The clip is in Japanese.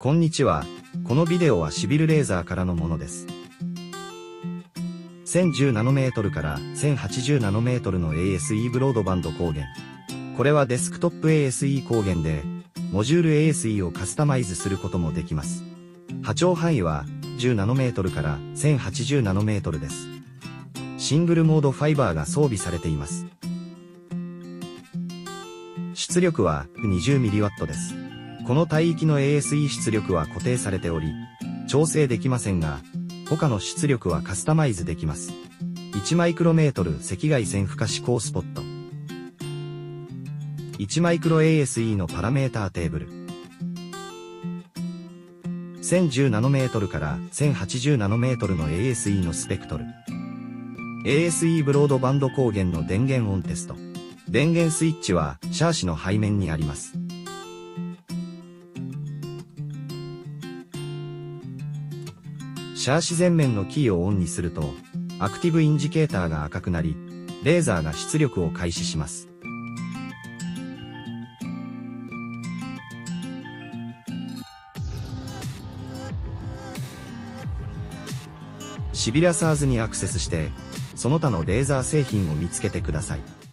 こんにちは。このビデオはシビルレーザーからのものです。1010ナノメートルから1080ナノメートルの ASE ブロードバンド光源。これはデスクトップ ASE 光源で、モジュール ASE をカスタマイズすることもできます。波長範囲は10ナノメートルから1080ナノメートルです。シングルモードファイバーが装備されています。出力は 20mW です。この帯域の ASE 出力は固定されており、調整できませんが、他の出力はカスタマイズできます。1マイクロメートル赤外線負荷指向スポット。1マイクロ ASE のパラメーターテーブル。1010ナノメートルから1080ナノメートルの ASE のスペクトル。ASE ブロードバンド光源の電源オンテスト。電源スイッチはシャーシの背面にあります。シャーシ前面のキーをオンにすると、アクティブインジケーターが赤くなり、レーザーが出力を開始します。シビラサーズにアクセスして、その他のレーザー製品を見つけてください。